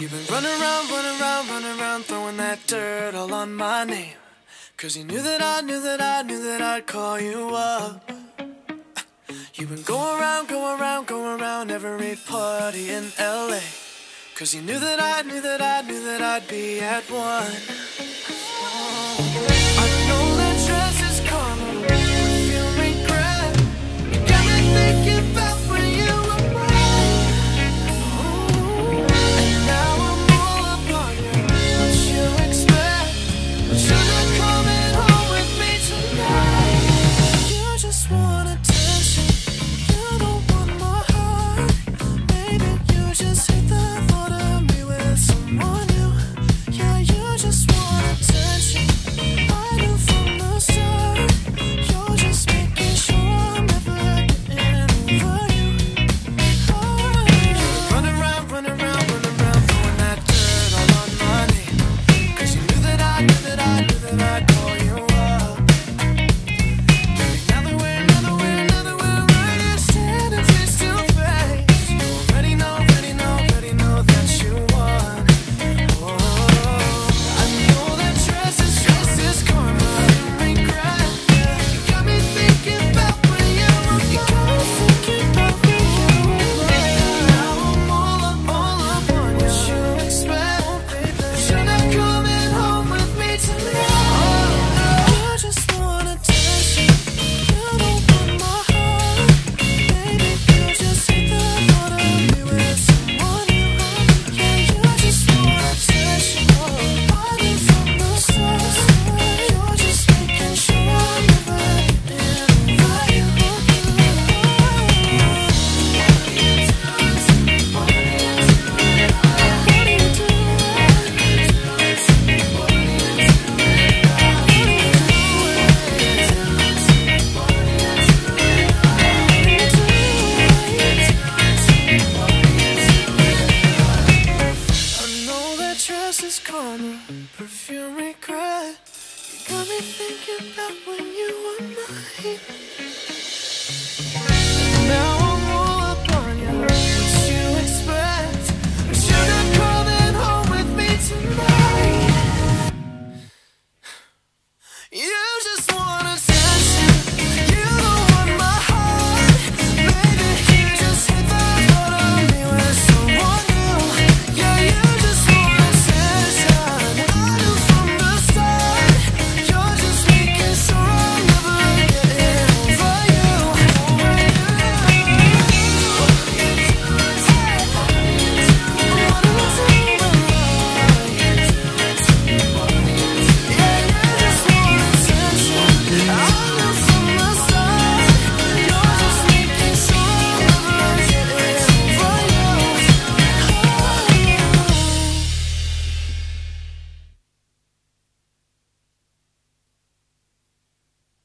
You've been running around, running around, running around, throwing that dirt all on my name. Cause you knew that I knew that I knew that I'd call you up. You've been going around, going around, going around every party in LA. Cause you knew that I knew that I knew that I'd be at one. just wanna touch you. corner, perfume regret. You got me thinking about when you were mine.